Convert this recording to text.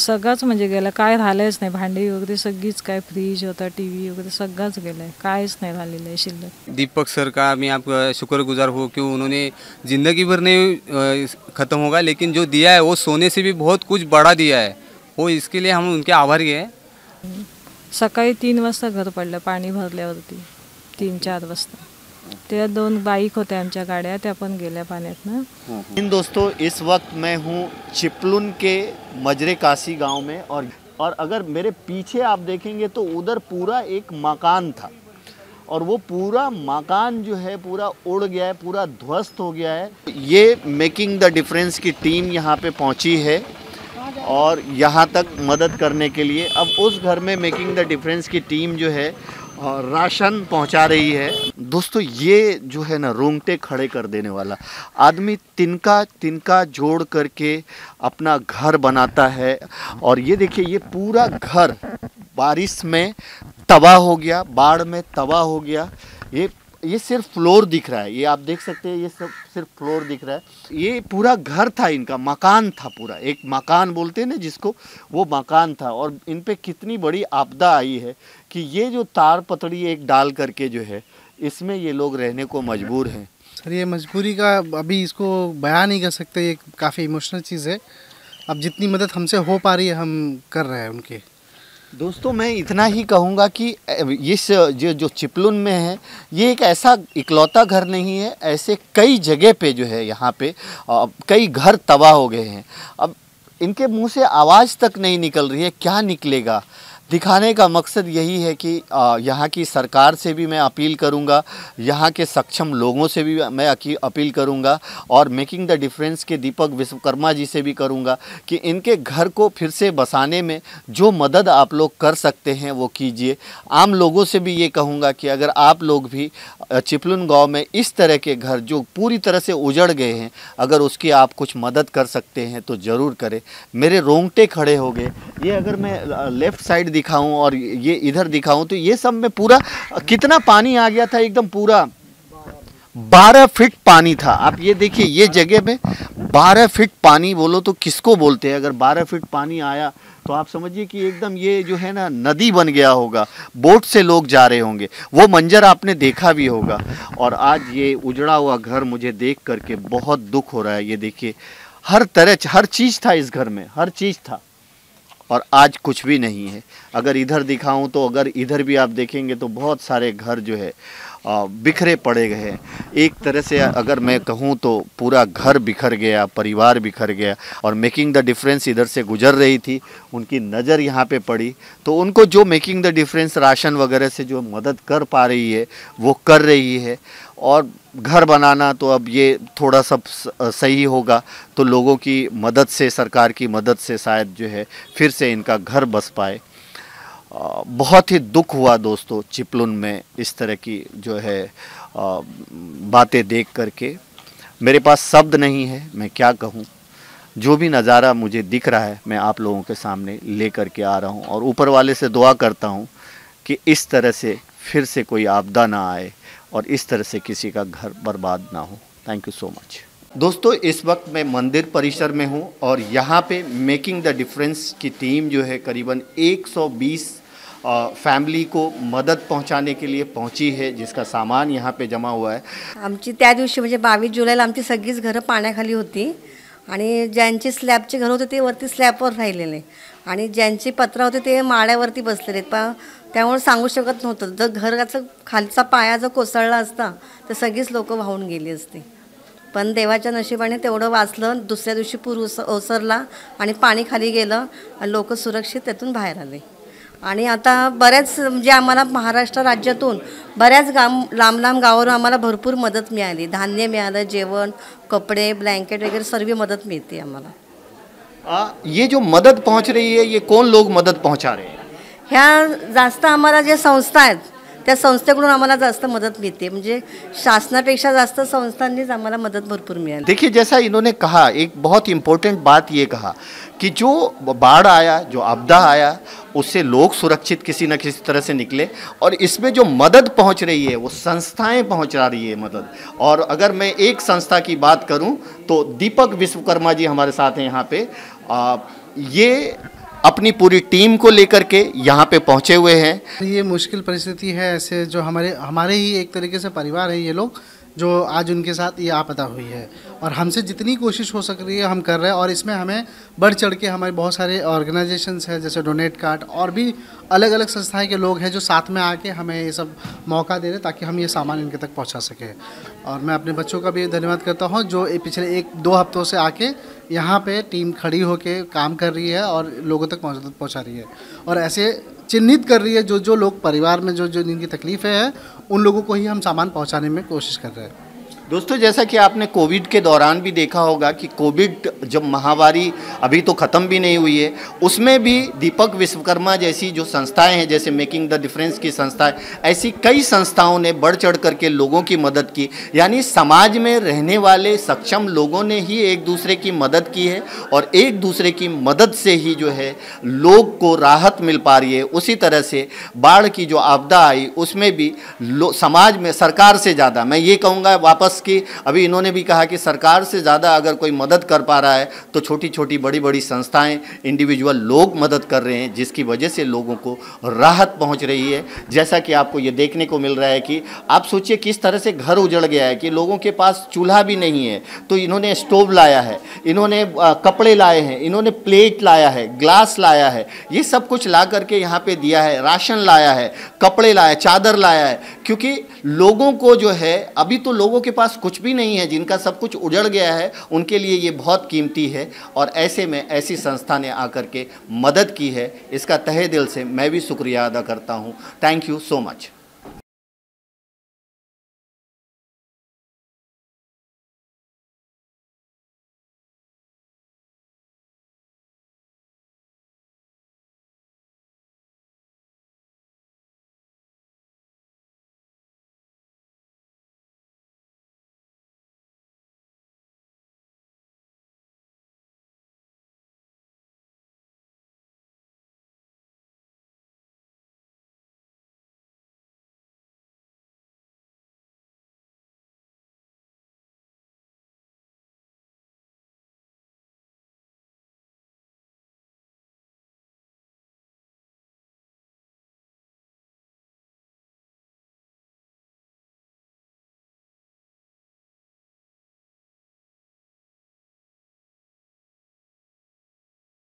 सगळंच म्हणजे गेलं. काय राहिलंच नाही. भांडी वगैरे सगळीच काय फ्रीज होता टी व्ही वगैरे सगळंच गेलंय. काहीच नाही राहिलेलं आहे शिल्लक. दीपक सर का मैं आपका शुक्रगुजार हूँ कि उन्होंने ज़िंदगी भर नहीं ख़त्म होगा लेकिन जो दिया है वो सोने से भी बहुत कुछ बड़ा दिया है। वो इसके लिए हम उनके आभारी हैं। सकाळी तीन वाजता घर पडलं पाणी भरल्यावरती. तीन चार वाजता. दोन बाईक होत्या आमच्या गाड्या, त्या पण गेल्या पाण्यातनं इन दोस्तों, इस वक्त मैं हूँ चिपलुन के मजरे काशी गाँव में और और अगर मेरे पीछे आप देखेंगे तो उधर पूरा एक मकान था। और वो पूरा मकान जो है, पूरा उड़ गया है, पूरा ध्वस्त हो गया है। ये मेकिंग द डिफरेंस की टीम यहाँ पे पहुँची है और यहाँ तक मदद करने के लिए। अब उस घर में मेकिंग द डिफरेंस की टीम जो है राशन पहुँचा रही है। दोस्तों, ये जो है ना, रोंगटे खड़े कर देने वाला आदमी तिनका तिनका जोड़ करके अपना घर बनाता है। और ये देखिए, ये पूरा घर बारिश में तबाह हो गया, बाढ़ में तबाह हो गया। ये ये सिर्फ़ फ्लोर दिख रहा है। ये आप देख सकते हैं, ये सब सिर्फ़ फ्लोर दिख रहा है। ये पूरा घर था इनका, मकान था पूरा। एक मकान बोलते हैं ना, जिसको वो मकान था। और इन पे कितनी बड़ी आपदा आई है कि ये जो तार पतड़ी एक डाल करके जो है इसमें ये लोग रहने को मजबूर हैं। सर ये मजबूरी का अभी इसको बयान नहीं कर सकते ये काफ़ी इमोशनल चीज़ है। अब जितनी मदद हमसे हो पा रही है हम कर रहे हैं उनके। दोस्तों मैं इतना ही कहूँगा कि इस जो जो चिपलुन में है ये एक ऐसा इकलौता घर नहीं है ऐसे कई जगह पे जो है यहाँ पे कई घर तबाह हो गए हैं। अब इनके मुँह से आवाज़ तक नहीं निकल रही है क्या निकलेगा? दिखाने का मकसद यही है कि यहाँ की सरकार से भी मैं अपील करूँगा, यहाँ के सक्षम लोगों से भी मैं अपील करूँगा और मेकिंग द डिफरेंस के दीपक विश्वकर्मा जी से भी करूँगा कि इनके घर को फिर से बसाने में जो मदद आप लोग कर सकते हैं वो कीजिए। आम लोगों से भी ये कहूँगा कि अगर आप लोग भी चिपलुन गाँव में इस तरह के घर जो पूरी तरह से उजड़ गए हैं, अगर उसकी आप कुछ मदद कर सकते हैं तो ज़रूर करें। मेरे रोंगटे खड़े हो गए। ये अगर मैं लेफ़्ट साइड दिखाऊँ और ये इधर दिखाऊँ तो ये सब में पूरा कितना पानी आ गया था, एकदम पूरा बारह फीट पानी था। आप ये देखिए, ये जगह में बारह फीट पानी बोलो तो किसको बोलते हैं? अगर बारह फीट पानी आया तो आप समझिए कि एकदम ये जो है ना, नदी बन गया होगा, बोट से लोग जा रहे होंगे, वो मंजर आपने देखा भी होगा। और आज ये उजड़ा हुआ घर मुझे देख करके बहुत दुख हो रहा है, ये देखिए। हर तरह हर चीज़ था इस घर में, हर चीज़ था। और आज कुछ भी नहीं है। अगर इधर दिखाऊँ तो अगर इधर भी आप देखेंगे तो बहुत सारे घर जो है बिखरे पड़े गए एक तरह से अगर मैं कहूँ तो पूरा घर बिखर गया, परिवार बिखर गया और मेकिंग द डिफरेंस इधर से गुजर रही थी, उनकी नज़र यहाँ पे पड़ी। तो उनको जो मेकिंग द डिफरेंस राशन वगैरह से जो मदद कर पा रही है, वो कर रही है। और घर बनाना तो अब ये थोड़ा सा सही होगा। तो लोगों की मदद से, सरकार की मदद से शायद जो है, फिर से इनका घर बस पाए। बहुत ही दुख हुआ दोस्तों चिपलुन में इस तरह की जो है बातें देख करके। मेरे पास शब्द नहीं है मैं क्या कहूँ? जो भी नज़ारा मुझे दिख रहा है मैं आप लोगों के सामने ले कर के आ रहा हूँ और ऊपर वाले से दुआ करता हूँ कि इस तरह से फिर से कोई आपदा ना आए और इस तरह से किसी का घर बर्बाद ना हो। थैंक यू सो मच दोस्तों इस वक्त मैं मंदिर परिसर में हूँ और यहाँ पे मेकिंग द डिफरेंस की टीम जो है करीबन 120 अ, फॅमिली को मदद पहुँचाने के लिए पोहोची है जिसका सामान यहाँ पे जमा हुआ है। आमची त्या दिवशी म्हणजे बावीस जुलैला आमची सगळीच घरं पाण्याखाली होती. आणि ज्यांचे स्लॅबचे घरं होते ते वरती स्लॅबवर राहिलेले. आणि ज्यांचे पत्रा होते ते माळ्यावरती बसलेले आहेत. पा त्यामुळे सांगू शकत नव्हतं. जर घराचं खालचा पाया जर कोसळला असता तर सगळीच लोकं वाहून गेली असती. पण देवाच्या नशिबाने तेवढं वाचलं दुसऱ्या दिवशी पूर ओस ओसरला आणि पाणी खाली गेलं आणि लोक सुरक्षित त्यातून बाहेर आले. आणि आता बऱ्याच म्हणजे आम्हाला महाराष्ट्र राज्यातून बऱ्याच गाम लांब लांब गावावरून आम्हाला भरपूर मदत मिळाली. धान्य मिळालं जेवण कपडे ब्लँकेट वगैरे सर्व मदत मिळते आम्हाला. आ, ये जो मदद पहुंच रही है ये कौन लोग मदद पहुंचा रहे हैं? ह्या जास्त आम्हाला ज्या संस्था आहेत त्या संस्थेकडून आम्हाला जास्त मदत मिळते. म्हणजे शासनापेक्षा जास्त संस्थांनीच आम्हाला मदत भरपूर मिळाली. देखिए जैसा इन्होंने कहा एक बहुत इम्पोर्टेंट बात ये कहा कि जो बाढ़ आया जो आपदा आया उससे लोग सुरक्षित किसी न किसी तरह से निकले और इसमें जो मदद पहुँच रही है वो संस्थाएँ पहुँचा रही है मदद। और अगर मैं एक संस्था की बात करूँ तो दीपक विश्वकर्मा जी हमारे साथ हैं यहाँ पे। आ, ये अपनी पूरी टीम को लेकर के यहाँ पे पहुँचे हुए हैं। ये मुश्किल परिस्थिति है ऐसे जो हमारे हमारे ही एक तरीके से परिवार है ये लोग। जो आज उनके साथ ये आपदा हुई है। और हमसे जितनी कोशिश हो सक रही है, हम कर रहे हैं और इसमें हमें बढ़ चढ़ के हमारे बहुत सारे ऑर्गेनाइजेशंस हैं, जैसे डोनेट कार्ड और भी अलग अलग संस्थाएँ के लोग हैं जो साथ में आके हमें ये सब मौका दे रहे ताकि हम ये सामान इनके तक पहुँचा सकें। और मैं अपने बच्चों का भी धन्यवाद करता हूँ, जो पिछले एक, दो हफ्तों से आके यहाँ पे टीम खड़ी होके काम कर रही है और लोगों तक पहुँचा रही है। और ऐसे चिन्हित कर रही है जो जो लोग परिवार में जो जो जिनकी तकलीफ़ें हैं, उन लोगों को ही हम सामान पहुँचाने में कोशिश कर रहे हैं। दोस्तों, जैसा कि आपने कोविड के दौरान भी देखा होगा कि कोविड जब महामारी अभी तो ख़त्म भी नहीं हुई है, उसमें भी दीपक विश्वकर्मा जैसी जो संस्थाएँ हैं, जैसे मेकिंग द डिफरेंस की संस्थाएँ ऐसी कई संस्थाओं ने बढ़ चढ़ करके लोगों की मदद की। यानी समाज में रहने वाले सक्षम लोगों ने ही एक दूसरे की मदद की है और एक दूसरे की मदद से ही जो है लोग को राहत मिल पा रही है। उसी तरह से बाढ़ की जो आपदा आई, उसमें भी समाज में, सरकार से ज़्यादा, मैं ये कहूँगा वापस कि। अभी इन्होंने भी कहा कि सरकार से ज़्यादा अगर कोई मदद कर पा रहा है तो छोटी छोटी बड़ी बड़ी संस्थाएँ इंडिविजुअल लोग मदद कर रहे हैं, जिसकी वजह से लोगों को राहत पहुँच रही है। जैसा कि आपको ये देखने को मिल रहा है कि आप सोचिए किस तरह से घर उजड़ गया है कि लोगों के पास चूल्हा भी नहीं है तो इन्होंने स्टोव लाया है, इन्होंने कपड़े लाए हैं, इन्होंने प्लेट लाया है, ग्लास लाया है, ये सब कुछ ला करके यहाँ पर दिया है, राशन लाया है, कपड़े लाया चादर लाया है, क्योंकि लोगों को जो है, अभी तो लोगों के पास कुछ भी नहीं है, जिनका सब कुछ उजड़ गया है, उनके लिए ये बहुत कीमती है। और ऐसे में ऐसी संस्था ने आकर के मदद की है। इसका तहे दिल से मैं भी शुक्रिया अदा करता हूँ। Thank you so much